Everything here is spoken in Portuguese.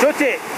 Tutti!